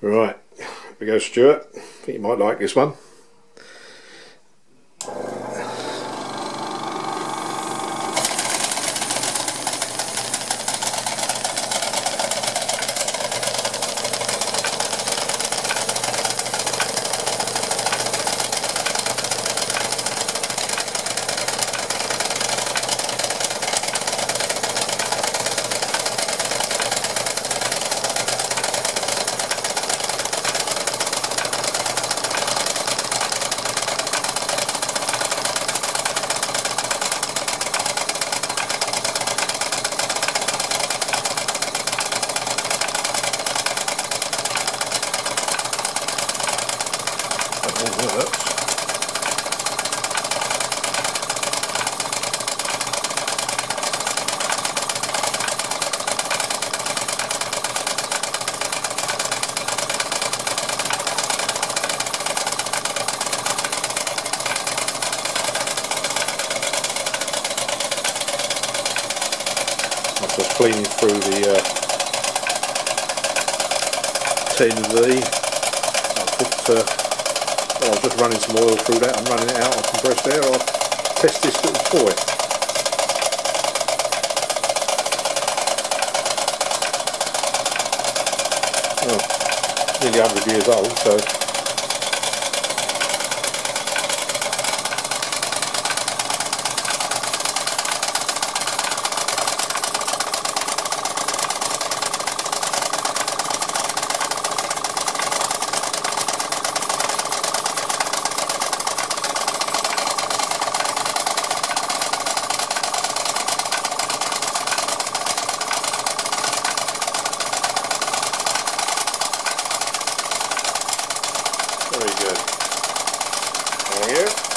Right, here we go Stuart. I think you might like this one. That all works. I was just cleaning through the uh, tin V. I put, uh, well, I was just running some oil through that. I'm running it out on compressed air. I'll test this little toy. Oh, nearly 100 years old, so here.